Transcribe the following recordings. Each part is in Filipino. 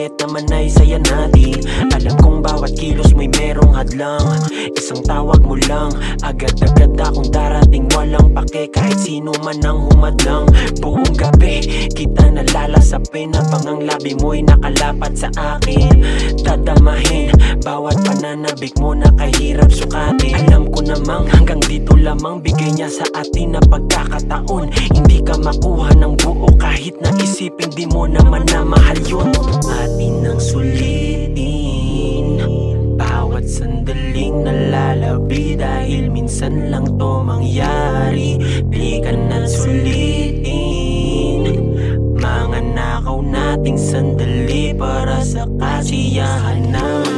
Kapalit naman ay saya natin Alam kong bawat kilos mo'y merong hadlang. Isang tawag mo lang Agad-agad akong darating. Walang pake kahit sino man ang humadlang. Buong gabi kita nalalasapin Habang ang labi mo'y nakalapat sa akin. Dadamahin Bawat pananabik mo nakahirap sukatin Namang hanggang dito lamang Bigay niya sa atin na pagkakataon. Hindi ka makuha ng buo Kahit na isipin di mo naman na mahal yun. Atin ang sulitin Bawat sandaling nalalabi. Dahil minsan lang to mangyari. Di ka na sulitin. Mga nakaw nating sandali Para sa kasiyahan namin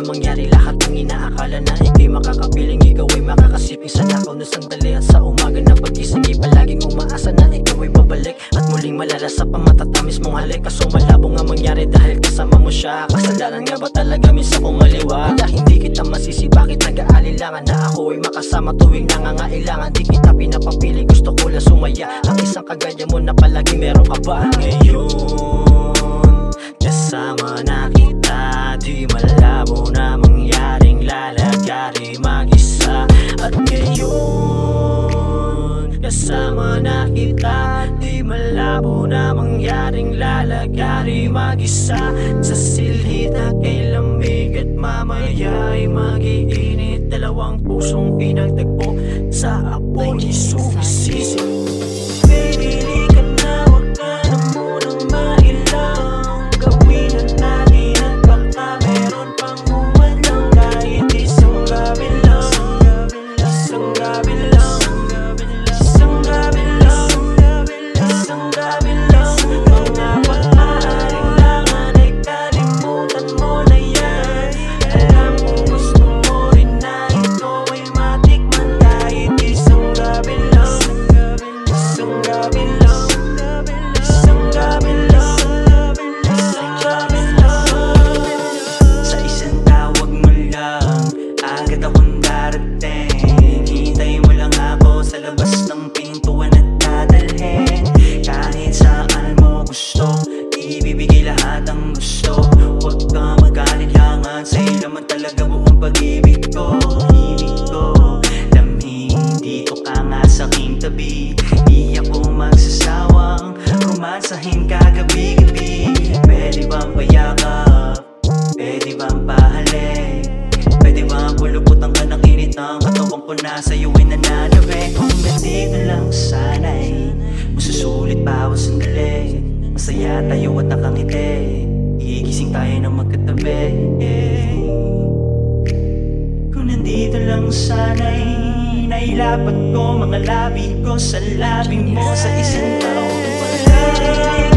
na mangyari lahat ng inaakala na ikay makakapiling Ikaw ay makakasiping sa nakaw na sandali At sa umaga na pagising ay palaging umaasa na ikaw ay babalik At muling malalasap ang matatamis mong halik. Kaso malabo nga mangyari dahil kasama mo siya. Kasalanan nga ba talaga minsan kong maliwa Kaya hindi kita masisi bakit nag-aalilangan Na ako ay makasama tuwing nangangailangan? Di kita pinapapili gusto ko lang sumaya. Ang isang kagaya mo na palagi meron ka ba Ngayon? Kasama na kita Di malabo na mangyaring lalagari mag-isa. At ngayon Kasama na kita Di malabo na mangyaring lalagari mag-isa. Sa silhit na kay lamig At mamaya ay magiinit. Dalawang pusong pinagtagpo Sa apoy Ibibigay lahat ang gusto. Huwag ka mag-alilangan Sa'yo naman talaga buong pag-ibig ko. Ibig ko Lamhin dito ka nga sa aking tabi. Di ako magsasawang Romansahin ka gabi-gabi Pwede bang payakap? Pwede bang pahalik? Pwede bang puluputan ka ng init ng katawan ko na sa'yo ay nananabi? Kung nandito lang sana'y Masusulit bawat sandali Masaya tayo at nakangiti. Igising tayo ng magkatabi. Kung nandito lang sana'y Nailapat ko mga labi ko sa labi mo. Sa isang taong pagkain